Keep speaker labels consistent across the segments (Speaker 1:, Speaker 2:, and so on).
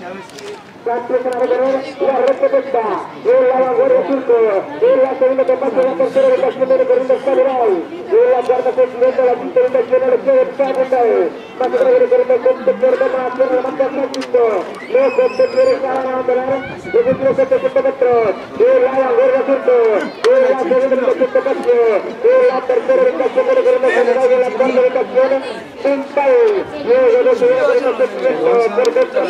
Speaker 1: कार्यक्रमाबरोबर या रक्तपेक्षा दोन लावा वर वसुलतो एक लाख तरुण तपास करून काश्मीर करून दसता बिराव दोन लाख चार तसेच नेता लागून तरुण काश्मीर रक्तपेक्षा होत आहे काश्मीर करून कोणतं निर्गम आपल्याला नमस्कार दिसतो लोक कोणतं निर्गम आंदोलन देवेंद्र सत्य वृत्तपत्र दोन लावा वर वसुलतो दोन लाख तरुण वृत्तपत्र दोन लाख तरुण काश्मीर करून दसता बिराव दोन लाख तरुण काश्मीर संपाय हे योजना सुरू करण्याचं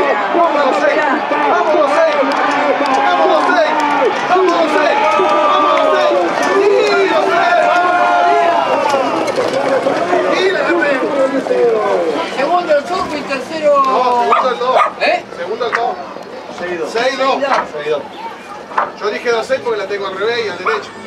Speaker 2: Yo dije 2 porque la tengo al revés y al derecho.